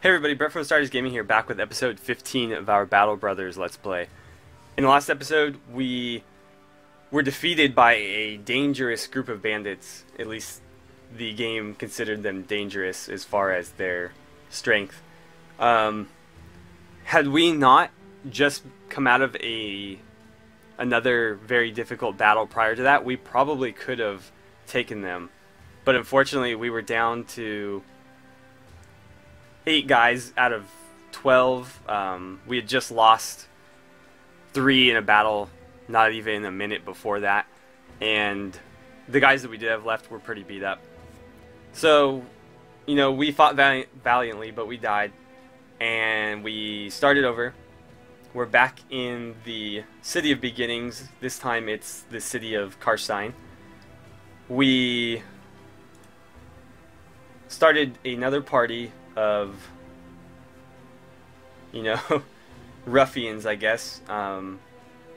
Hey everybody, Brett from Astartes Gaming here, back with episode 15 of our Battle Brothers Let's Play. In the last episode, we were defeated by a dangerous group of bandits. At least the game considered them dangerous as far as their strength. Um, had we not just come out of a another very difficult battle prior to that, we probably could have taken them. But unfortunately, we were down to eight guys out of 12. Um, we had just lost three in a battle not even a minute before that. And the guys that we did have left were pretty beat up. So, you know, we fought vali valiantly, but we died. And we started over. We're back in the City of Beginnings. This time it's the City of Karstein. We started another party of, you know, ruffians, I guess. Um,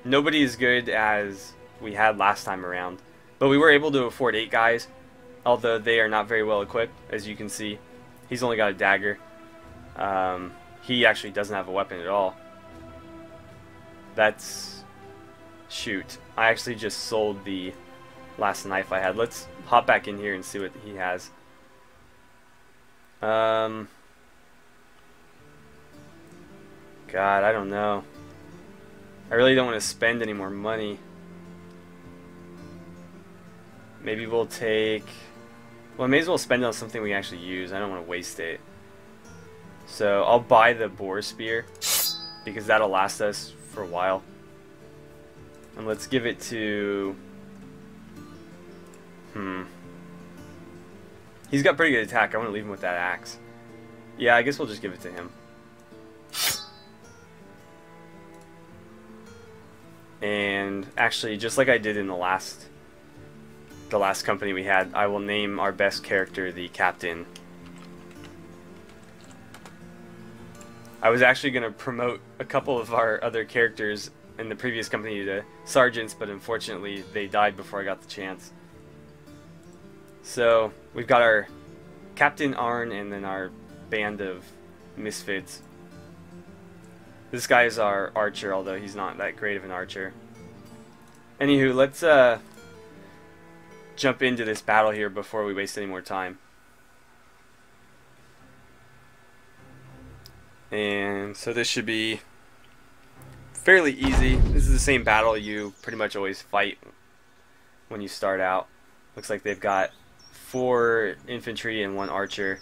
nobody as good as we had last time around. But we were able to afford eight guys, although they are not very well equipped, as you can see. He's only got a dagger. Um, he actually doesn't have a weapon at all. That's... Shoot. I actually just sold the last knife I had. Let's hop back in here and see what he has. Um, God, I don't know. I really don't want to spend any more money. Maybe we'll take... Well, I may as well spend it on something we actually use. I don't want to waste it. So, I'll buy the boar spear. Because that'll last us for a while. And let's give it to... Hmm. He's got pretty good attack. I want to leave him with that axe. Yeah, I guess we'll just give it to him. And actually, just like I did in the last the last company we had, I will name our best character the captain. I was actually going to promote a couple of our other characters in the previous company to sergeants, but unfortunately they died before I got the chance. So we've got our Captain Arn and then our band of misfits. This guy is our archer, although he's not that great of an archer. Anywho, let's uh, jump into this battle here before we waste any more time. And so this should be fairly easy. This is the same battle you pretty much always fight when you start out. Looks like they've got four infantry and one archer.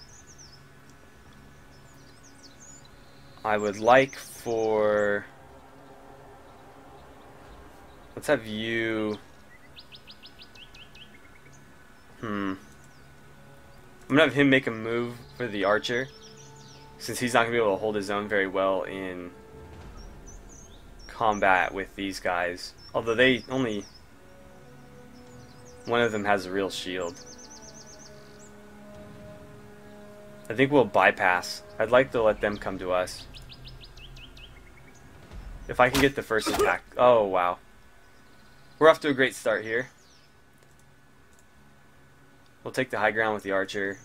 I would like for... Let's have you... Hmm. I'm gonna have him make a move for the archer, since he's not gonna be able to hold his own very well in combat with these guys. Although they only... One of them has a real shield. I think we'll bypass. I'd like to let them come to us. If I can get the first attack. Oh, wow. We're off to a great start here. We'll take the high ground with the archer.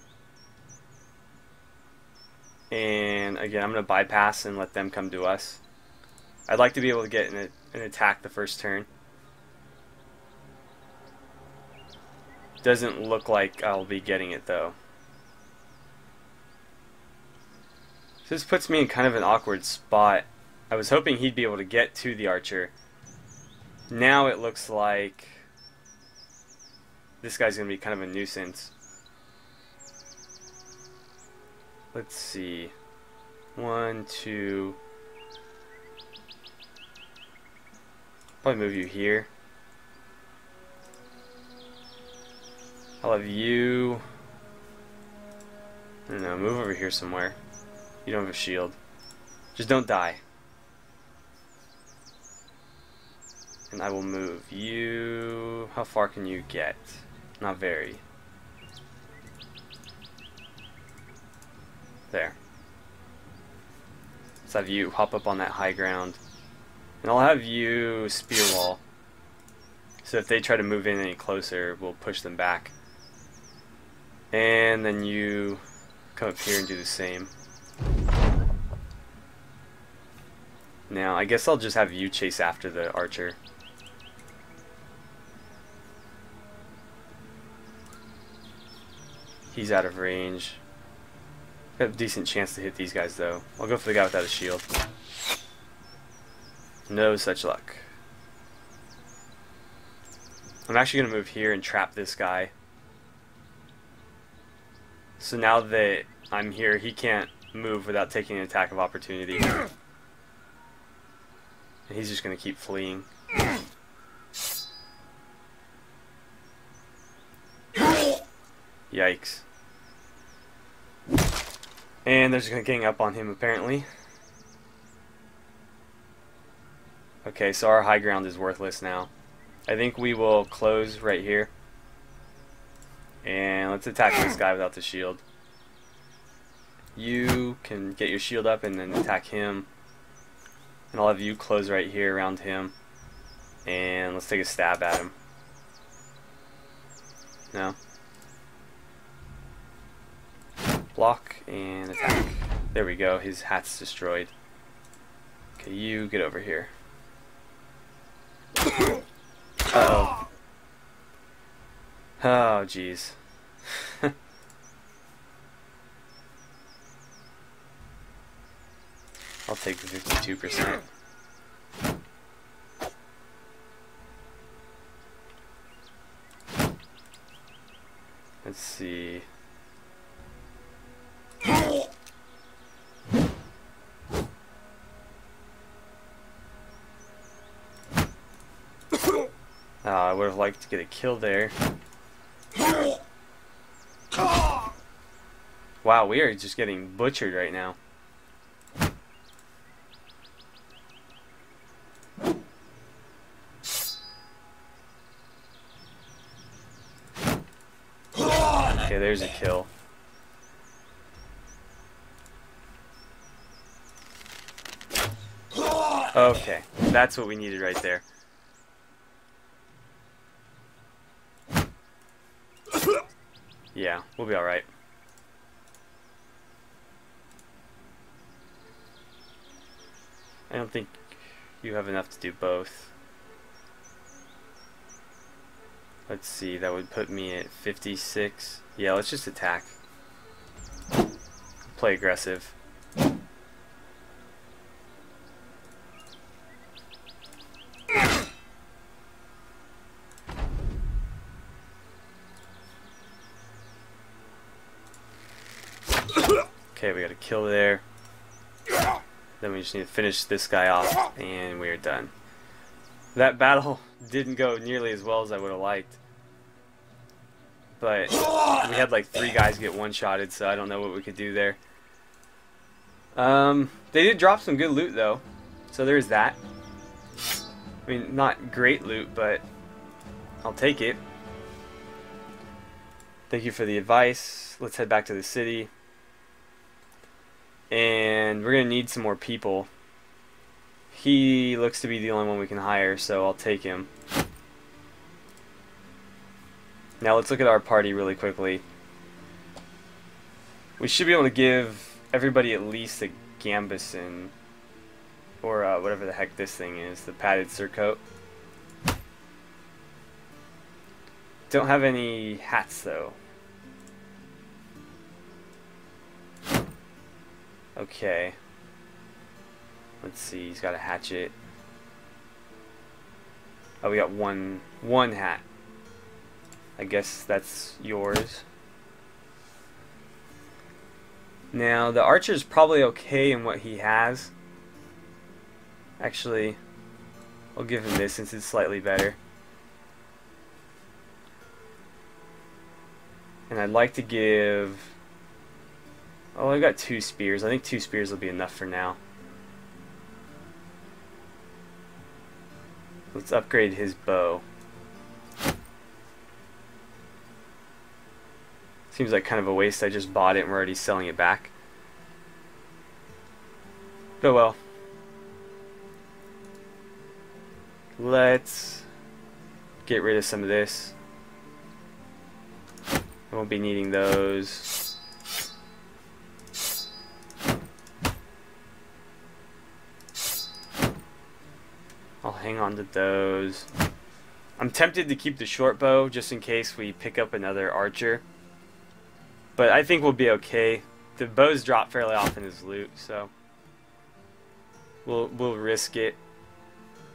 And again, I'm going to bypass and let them come to us. I'd like to be able to get an, an attack the first turn. Doesn't look like I'll be getting it though. So this puts me in kind of an awkward spot. I was hoping he'd be able to get to the archer. Now it looks like this guy's going to be kind of a nuisance. Let's see. One, two... Probably move you here. I'll have you... I don't know, move over here somewhere. You don't have a shield. Just don't die. And I will move you... How far can you get? Not very. There. Let's have you hop up on that high ground. And I'll have you spear wall. So if they try to move in any closer, we'll push them back. And then you come up here and do the same. Now, I guess I'll just have you chase after the archer. He's out of range. Got a decent chance to hit these guys, though. I'll go for the guy without a shield. No such luck. I'm actually going to move here and trap this guy. So now that I'm here, he can't move without taking an attack of opportunity. And he's just going to keep fleeing. Yikes. And there's a gang up on him apparently. Okay, so our high ground is worthless now. I think we will close right here. And let's attack this guy without the shield. You can get your shield up and then attack him. And I'll have you close right here around him. And let's take a stab at him. No? Block and attack. There we go, his hat's destroyed. Okay, you get over here. Uh oh. Oh, jeez. I'll take the 52%. Let's see. Uh, I would have liked to get a kill there. Wow, we are just getting butchered right now. Okay, there's a kill. Okay, that's what we needed right there. Yeah, we'll be alright. I don't think you have enough to do both. Let's see, that would put me at 56. Yeah, let's just attack. Play aggressive. Okay, we got a kill there. Then we just need to finish this guy off, and we're done. That battle didn't go nearly as well as I would have liked. But we had like three guys get one-shotted, so I don't know what we could do there. Um, they did drop some good loot, though. So there's that. I mean, not great loot, but I'll take it. Thank you for the advice. Let's head back to the city. And we're going to need some more people. He looks to be the only one we can hire, so I'll take him. Now let's look at our party really quickly. We should be able to give everybody at least a gambeson. Or uh, whatever the heck this thing is, the padded surcoat. Don't have any hats though. Okay. Let's see, he's got a hatchet. Oh, we got one one hat. I guess that's yours. Now, the archer's probably okay in what he has. Actually, I'll give him this since it's slightly better. And I'd like to give Oh, I got two spears. I think two spears will be enough for now. Let's upgrade his bow. Seems like kind of a waste. I just bought it and we're already selling it back. Oh well. Let's get rid of some of this. I won't be needing those. I'll hang on to those. I'm tempted to keep the short bow just in case we pick up another archer. But I think we'll be okay. The bows drop fairly often as loot, so we'll we'll risk it.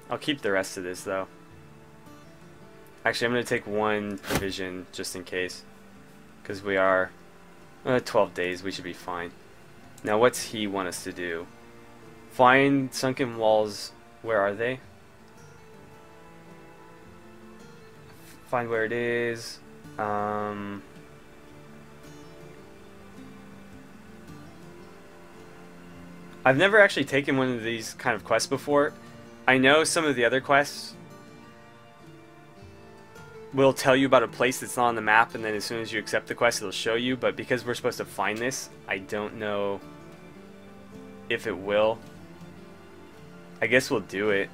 I'll keep the rest of this though. Actually, I'm to take one provision just in case. Because we are uh, 12 days, we should be fine. Now, what's he want us to do? Find sunken walls. Where are they? Find where it is. Um, I've never actually taken one of these kind of quests before. I know some of the other quests will tell you about a place that's not on the map, and then as soon as you accept the quest, it'll show you. But because we're supposed to find this, I don't know if it will. I guess we'll do it.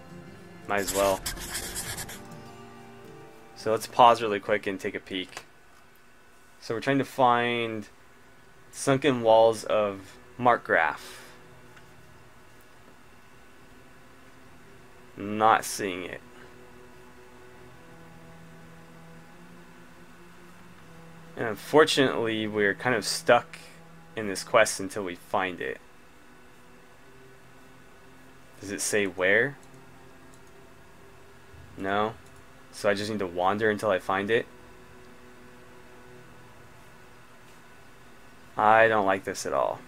Might as well. So let's pause really quick and take a peek. So we're trying to find sunken walls of Markgraf. Not seeing it. And unfortunately, we're kind of stuck in this quest until we find it. Does it say where? No. So I just need to wander until I find it? I don't like this at all.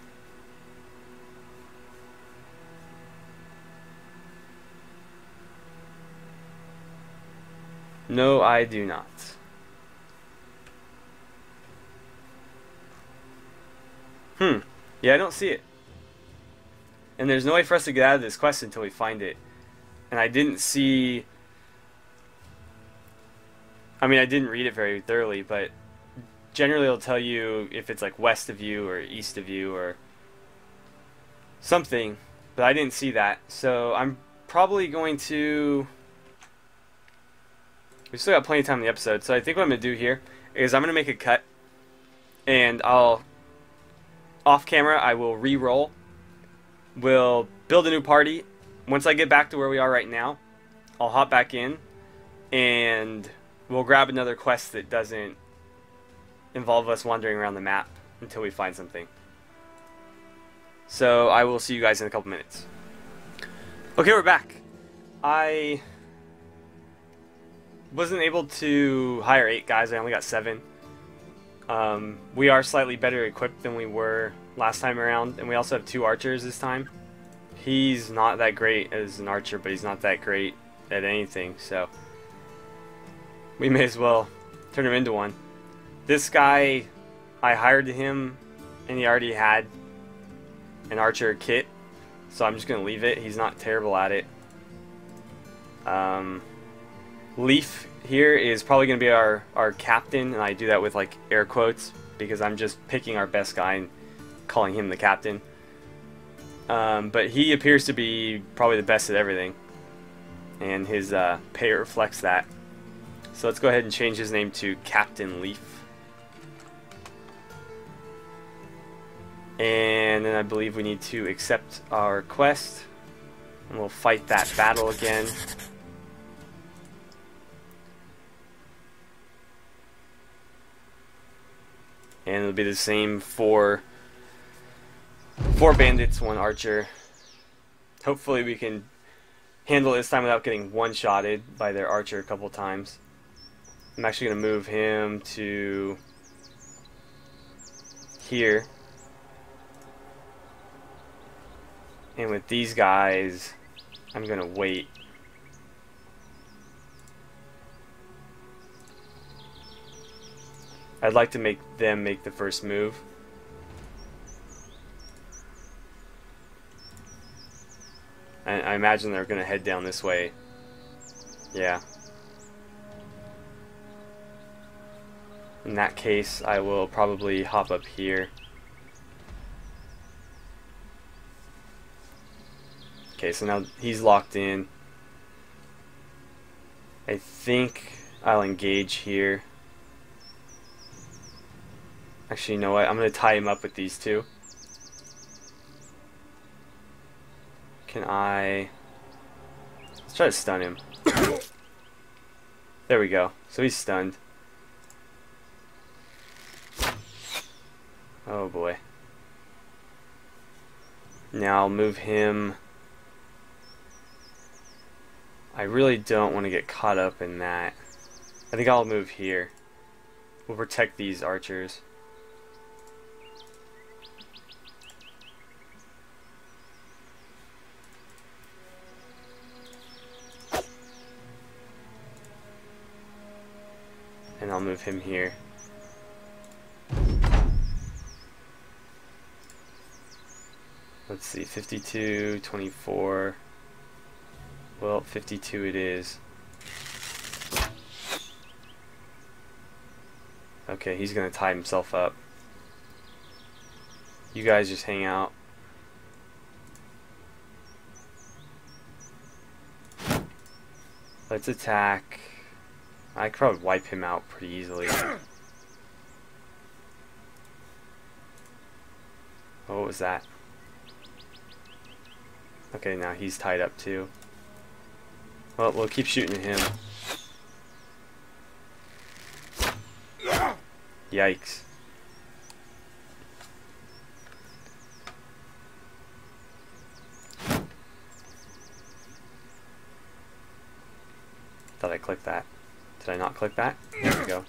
No, I do not. Hmm. Yeah, I don't see it. And there's no way for us to get out of this quest until we find it. And I didn't see... I mean, I didn't read it very thoroughly, but generally it'll tell you if it's like west of you or east of you or something. But I didn't see that. So I'm probably going to... We still got plenty of time in the episode, so I think what I'm going to do here is I'm going to make a cut, and I'll off camera, I will re-roll. We'll build a new party. Once I get back to where we are right now, I'll hop back in and we'll grab another quest that doesn't involve us wandering around the map until we find something. So I will see you guys in a couple minutes. Okay, we're back. I wasn't able to hire eight guys. I only got seven. Um, we are slightly better equipped than we were last time around, and we also have two archers this time. He's not that great as an archer, but he's not that great at anything, so we may as well turn him into one. This guy, I hired him, and he already had an archer kit, so I'm just going to leave it. He's not terrible at it. Um, Leif here is probably going to be our, our captain, and I do that with like air quotes because I'm just picking our best guy and calling him the captain. Um, but he appears to be probably the best at everything, and his uh, pay reflects that. So let's go ahead and change his name to Captain Leif. And then I believe we need to accept our quest, and we'll fight that battle again. And it'll be the same for four bandits, one archer. Hopefully we can handle this time without getting one-shotted by their archer a couple times. I'm actually going to move him to here. And with these guys, I'm going to wait I'd like to make them make the first move. I, I imagine they're going to head down this way. Yeah. In that case, I will probably hop up here. Okay, so now he's locked in. I think I'll engage here. Actually, you know what? I'm going to tie him up with these two. Can I... Let's try to stun him. there we go. So he's stunned. Oh boy. Now I'll move him. I really don't want to get caught up in that. I think I'll move here. We'll protect these archers. I'll move him here. Let's see, 52, 24. Well, 52 it is. Okay, he's gonna tie himself up. You guys just hang out. Let's attack. I could probably wipe him out pretty easily. Oh, what was that? Okay, now he's tied up too. Well, we'll keep shooting him. Yikes. Thought I clicked that. Did I not click that? There we go.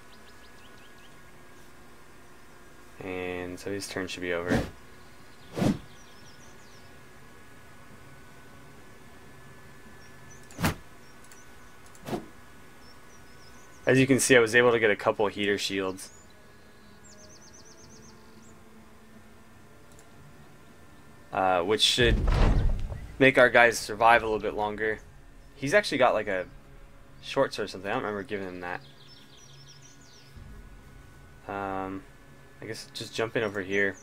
And so his turn should be over. As you can see, I was able to get a couple heater shields. Uh, which should make our guys survive a little bit longer. He's actually got like a shorts or something. I don't remember giving him that. Um, I guess just jump in over here.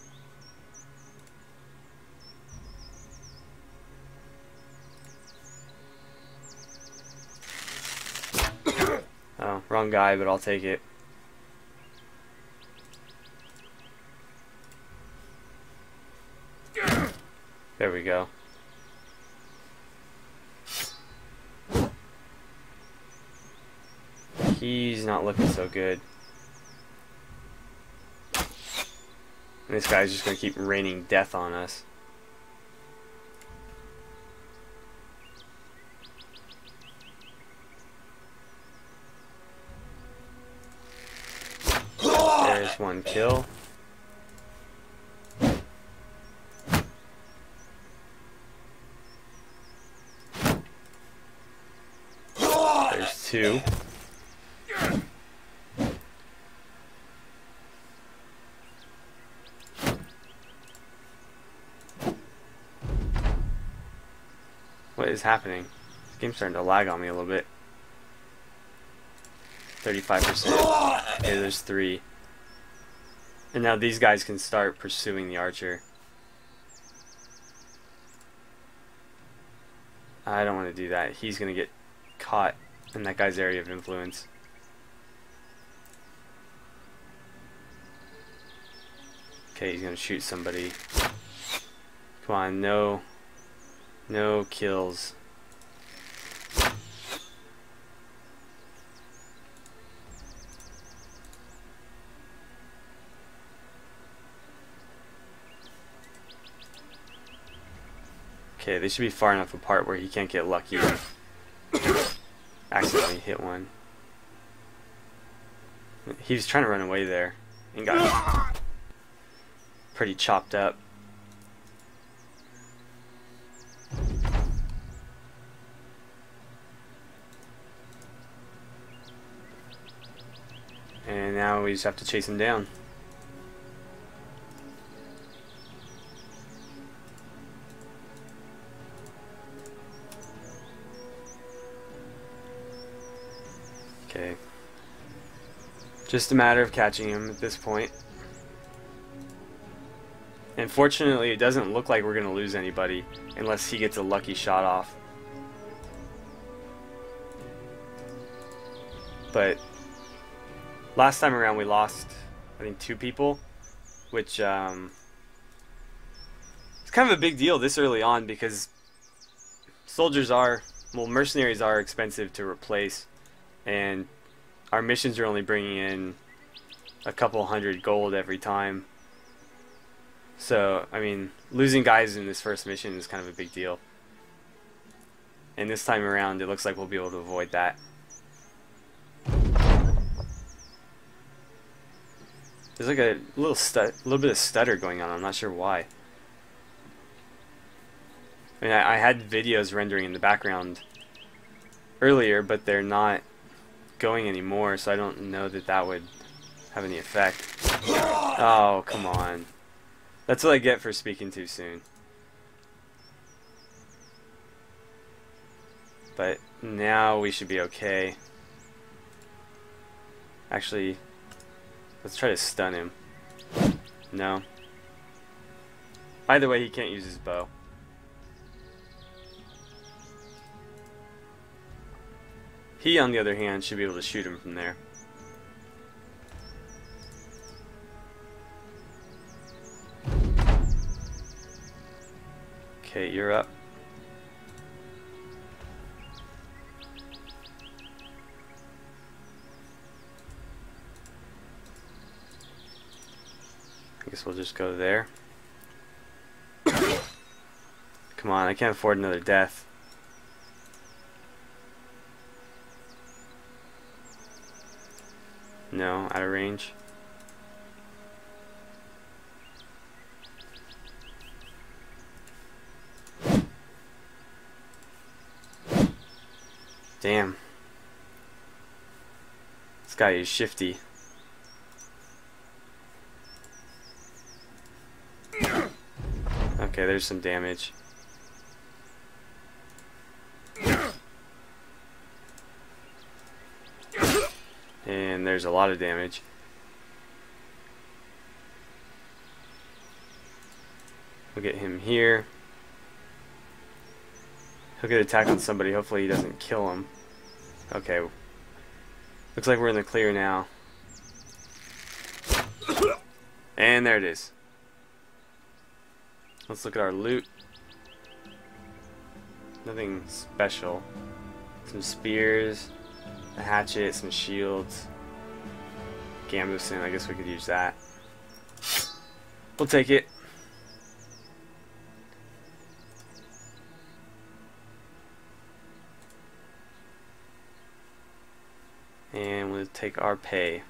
Oh, wrong guy, but I'll take it. There we go. He's not looking so good. And this guy's just gonna keep raining death on us. There's one kill. There's two. What is happening? This game's starting to lag on me a little bit. 35%. Okay, there's three. And now these guys can start pursuing the archer. I don't want to do that. He's going to get caught in that guy's area of influence. Okay, he's going to shoot somebody. Come on, no. No kills. Okay, they should be far enough apart where he can't get lucky. Accidentally hit one. He was trying to run away there and got pretty chopped up. We just have to chase him down. Okay. Just a matter of catching him at this point. And fortunately, it doesn't look like we're going to lose anybody unless he gets a lucky shot off. But last time around we lost, I think, two people, which um, it's kind of a big deal this early on because soldiers are well, mercenaries are expensive to replace, and our missions are only bringing in a couple hundred gold every time. So, I mean, losing guys in this first mission is kind of a big deal. And this time around, it looks like we'll be able to avoid that. There's like a little stut, little bit of stutter going on. I'm not sure why. I mean, I, I had videos rendering in the background earlier, but they're not going anymore, so I don't know that that would have any effect. Oh, come on. That's what I get for speaking too soon. But now we should be okay. Actually, let's try to stun him. No. Either way, he can't use his bow. He, on the other hand, should be able to shoot him from there. Okay, you're up. Guess we'll just go there. Come on, I can't afford another death. No, out of range. Damn. This guy is shifty. Okay, there's some damage. And there's a lot of damage. We'll get him here. He'll get attacked on somebody. Hopefully he doesn't kill him. Okay. Looks like we're in the clear now. And there it is. Let's look at our loot. Nothing special. Some spears, a hatchet, some shields. Gambeson, I guess we could use that. We'll take it. And we'll take our pay.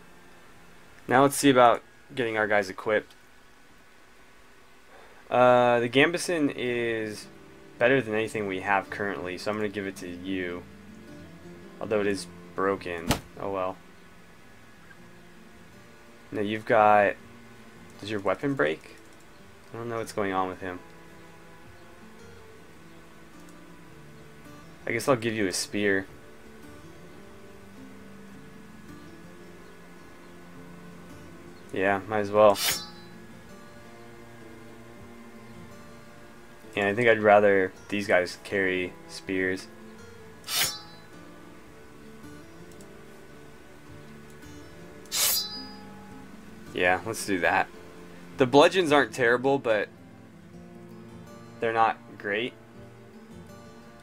Now let's see about getting our guys equipped. Uh, the Gambeson is better than anything we have currently, so I'm going to give it to you. Although it is broken. Oh well. Now you've got... Does your weapon break? I don't know what's going on with him. I guess I'll give you a spear. Yeah, might as well. And I think I'd rather these guys carry spears. Yeah, let's do that. The bludgeons aren't terrible, but they're not great.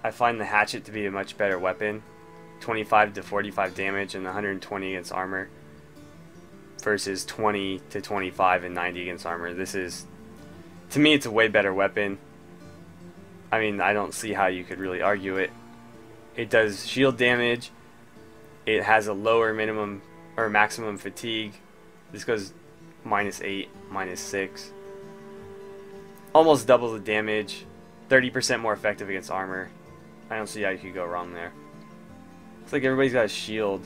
I find the hatchet to be a much better weapon. 25 to 45 damage and 120 against armor versus 20 to 25 and 90 against armor. This is, to me, it's a way better weapon. I mean, I don't see how you could really argue it. It does shield damage. It has a lower minimum or maximum fatigue. This goes minus 8, minus 6. Almost double the damage. 30% more effective against armor. I don't see how you could go wrong there. Looks like everybody's got a shield.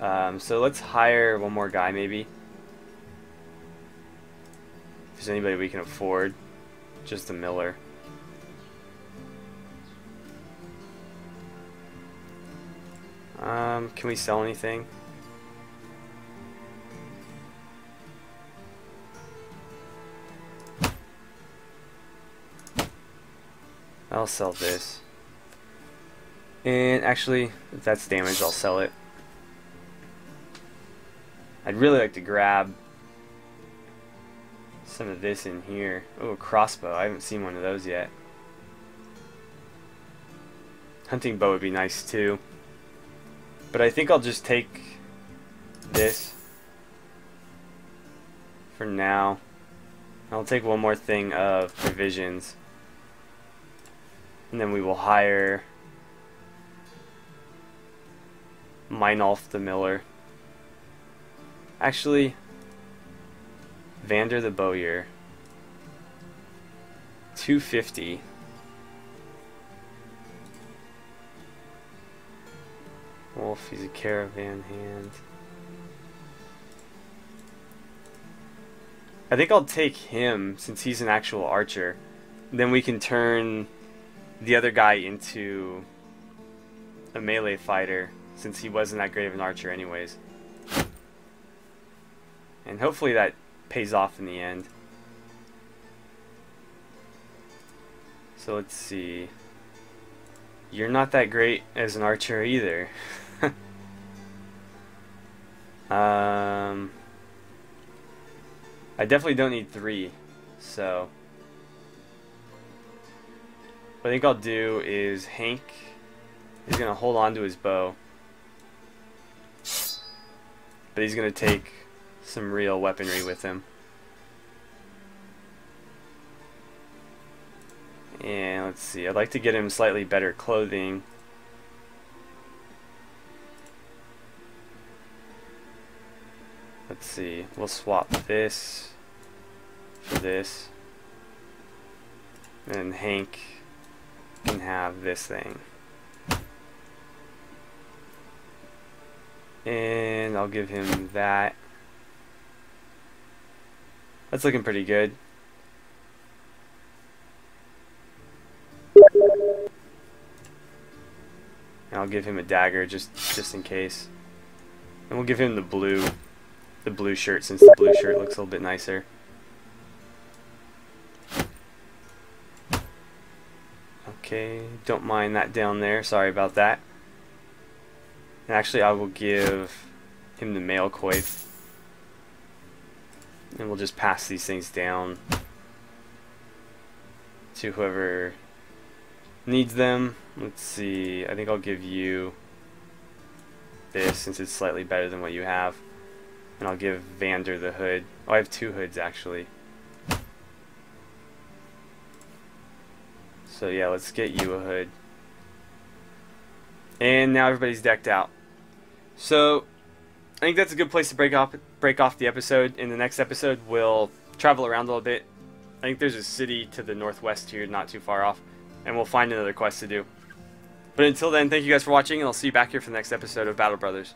Um, so let's hire one more guy maybe. If there's anybody we can afford just a miller. Um, can we sell anything? I'll sell this. And actually, if that's damaged, I'll sell it. I'd really like to grab some of this in here. Oh, a crossbow. I haven't seen one of those yet. Hunting bow would be nice too. But I think I'll just take this for now. I'll take one more thing of provisions. And then we will hire Meinolf the Miller. Actually, Vander the Bowyer. 250. Wolf, he's a caravan hand. I think I'll take him since he's an actual archer. Then we can turn the other guy into a melee fighter since he wasn't that great of an archer anyways. And hopefully that pays off in the end. So let's see. You're not that great as an archer either. um, I definitely don't need three, so what I think I'll do is Hank is gonna hold on to his bow, but he's gonna take some real weaponry with him. And let's see, I'd like to get him slightly better clothing. Let's see, we'll swap this for this. And Hank can have this thing. And I'll give him that. That's looking pretty good. And I'll give him a dagger just just in case. And we'll give him the blue the blue shirt since the blue shirt looks a little bit nicer. Okay, don't mind that down there. Sorry about that. And actually, I will give him the mail coif. And we'll just pass these things down to whoever needs them. Let's see, I think I'll give you this since it's slightly better than what you have. And I'll give Vander the hood. Oh, I have two hoods actually. So yeah, let's get you a hood. And now everybody's decked out. So I think that's a good place to break off break off the episode. In the next episode, we'll travel around a little bit. I think there's a city to the northwest here, not too far off, and we'll find another quest to do. But until then, thank you guys for watching, and I'll see you back here for the next episode of Battle Brothers.